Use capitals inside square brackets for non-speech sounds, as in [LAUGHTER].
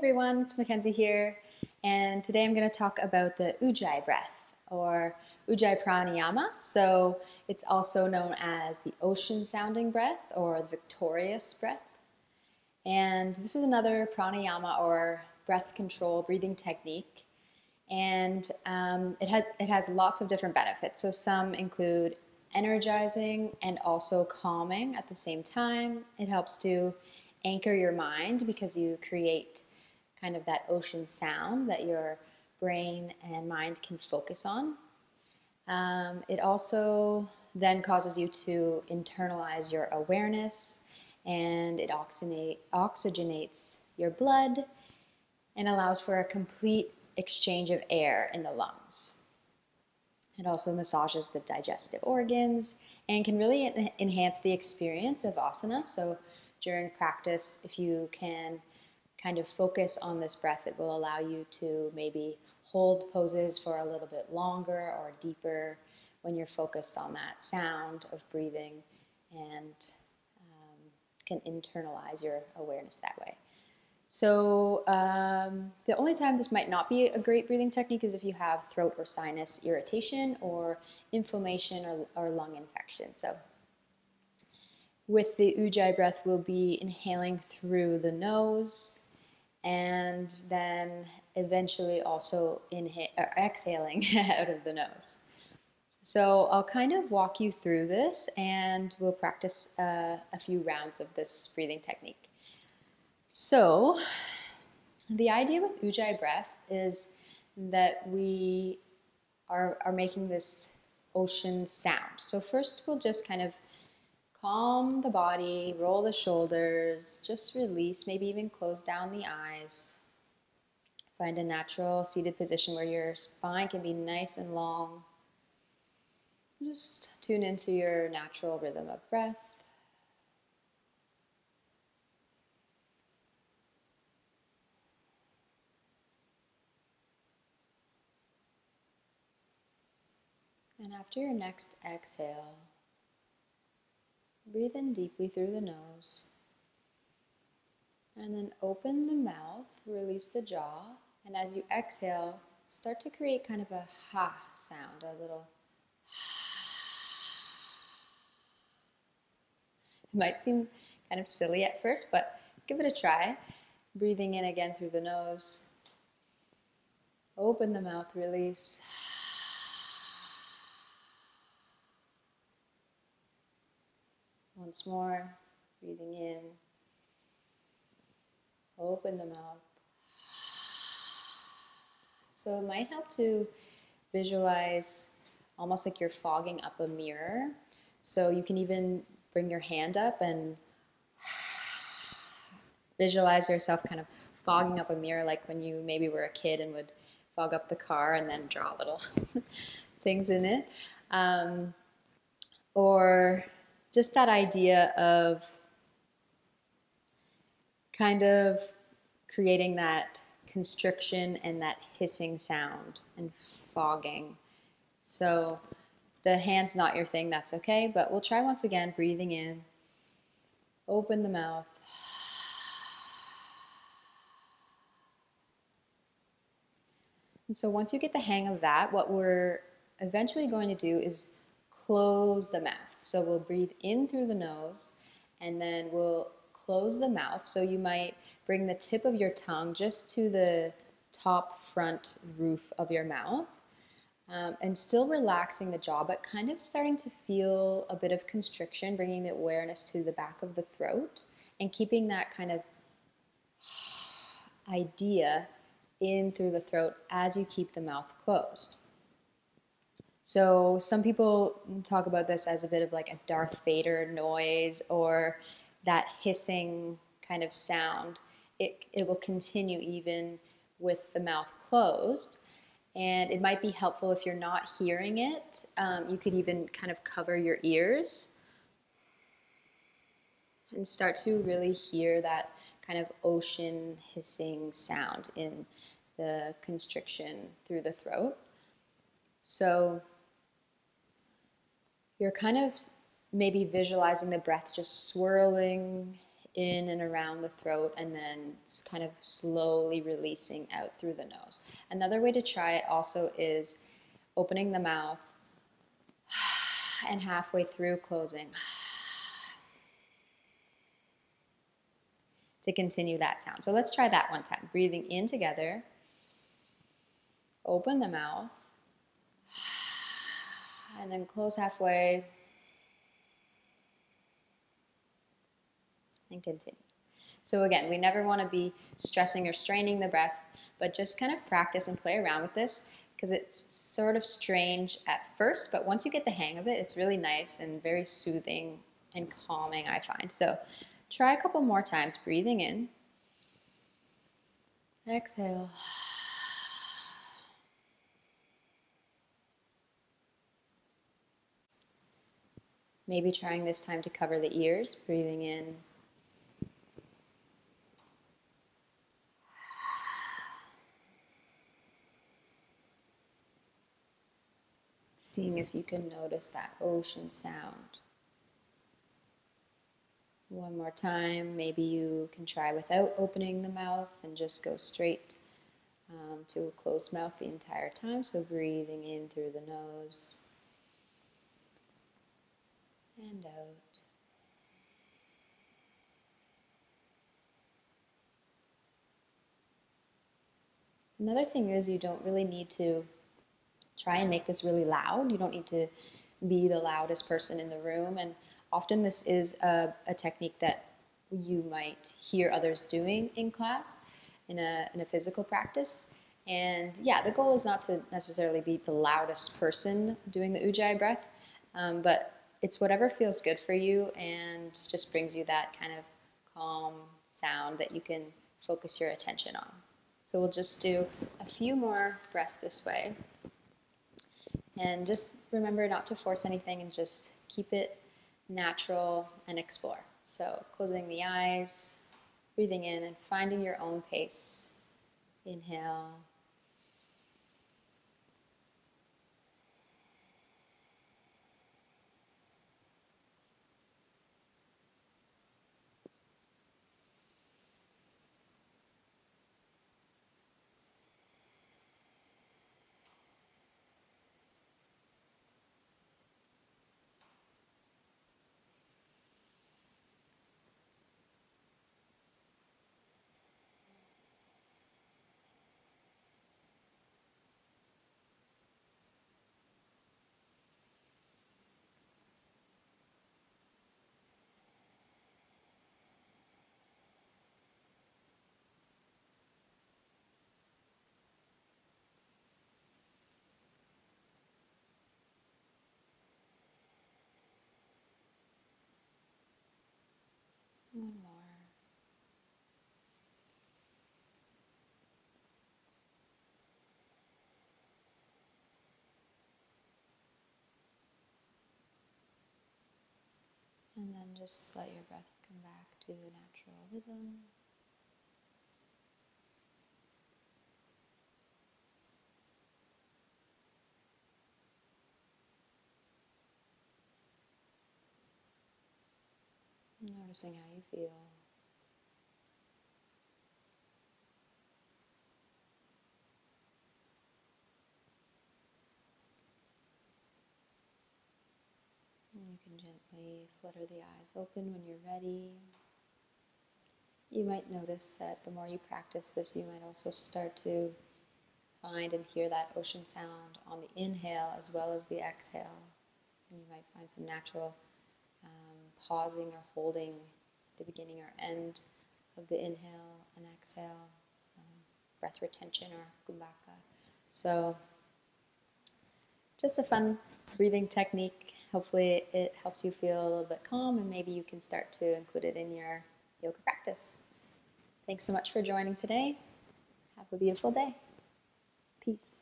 everyone, it's Mackenzie here, and today I'm going to talk about the Ujjayi breath or Ujjayi pranayama. So it's also known as the ocean sounding breath or the victorious breath. And this is another pranayama or breath control breathing technique. And um, it, has, it has lots of different benefits. So some include energizing and also calming at the same time. It helps to anchor your mind because you create kind of that ocean sound that your brain and mind can focus on. Um, it also then causes you to internalize your awareness and it oxygenate, oxygenates your blood and allows for a complete exchange of air in the lungs. It also massages the digestive organs and can really enhance the experience of asana. So during practice, if you can kind of focus on this breath, it will allow you to maybe hold poses for a little bit longer or deeper when you're focused on that sound of breathing and um, can internalize your awareness that way. So, um, the only time this might not be a great breathing technique is if you have throat or sinus irritation or inflammation or, or lung infection. So, with the Ujjayi breath, we'll be inhaling through the nose and then eventually also inha- exhaling [LAUGHS] out of the nose. So I'll kind of walk you through this and we'll practice uh, a few rounds of this breathing technique. So, the idea with Ujjayi breath is that we are, are making this ocean sound. So, first, we'll just kind of Calm the body, roll the shoulders, just release, maybe even close down the eyes. Find a natural seated position where your spine can be nice and long. Just tune into your natural rhythm of breath. And after your next exhale, Breathe in deeply through the nose. And then open the mouth, release the jaw. And as you exhale, start to create kind of a ha sound, a little It might seem kind of silly at first, but give it a try. Breathing in again through the nose. Open the mouth, release. Once more, breathing in. Open the mouth. So it might help to visualize almost like you're fogging up a mirror. So you can even bring your hand up and visualize yourself kind of fogging up a mirror like when you maybe were a kid and would fog up the car and then draw little [LAUGHS] things in it. Um, or just that idea of kind of creating that constriction and that hissing sound and fogging. So the hand's not your thing, that's okay, but we'll try once again, breathing in, open the mouth. And so once you get the hang of that, what we're eventually going to do is close the mouth. So we'll breathe in through the nose and then we'll close the mouth. So you might bring the tip of your tongue just to the top front roof of your mouth. Um, and still relaxing the jaw, but kind of starting to feel a bit of constriction, bringing the awareness to the back of the throat and keeping that kind of [SIGHS] idea in through the throat as you keep the mouth closed. So some people talk about this as a bit of like a Darth Vader noise or that hissing kind of sound. It, it will continue even with the mouth closed. And it might be helpful if you're not hearing it. Um, you could even kind of cover your ears and start to really hear that kind of ocean hissing sound in the constriction through the throat. So you're kind of maybe visualizing the breath just swirling in and around the throat and then kind of slowly releasing out through the nose. Another way to try it also is opening the mouth [SIGHS] and halfway through closing [SIGHS] to continue that sound. So let's try that one time. Breathing in together, open the mouth, and then close halfway and continue. So again, we never want to be stressing or straining the breath, but just kind of practice and play around with this because it's sort of strange at first, but once you get the hang of it, it's really nice and very soothing and calming, I find. So try a couple more times, breathing in. Exhale. Maybe trying this time to cover the ears, breathing in. Seeing if you can notice that ocean sound. One more time, maybe you can try without opening the mouth and just go straight um, to a closed mouth the entire time. So breathing in through the nose and out. Another thing is you don't really need to try and make this really loud. You don't need to be the loudest person in the room. And often this is a, a technique that you might hear others doing in class in a, in a physical practice. And yeah, the goal is not to necessarily be the loudest person doing the Ujjayi breath, um, but it's whatever feels good for you and just brings you that kind of calm sound that you can focus your attention on. So we'll just do a few more breaths this way. And just remember not to force anything and just keep it natural and explore. So closing the eyes, breathing in and finding your own pace. Inhale. More. And then just let your breath come back to a natural rhythm. Noticing how you feel. You can gently flutter the eyes open when you're ready. You might notice that the more you practice this, you might also start to find and hear that ocean sound on the inhale as well as the exhale. And you might find some natural pausing or holding the beginning or end of the inhale and exhale, um, breath retention or kumbhaka. So, just a fun breathing technique. Hopefully, it helps you feel a little bit calm, and maybe you can start to include it in your yoga practice. Thanks so much for joining today. Have a beautiful day. Peace.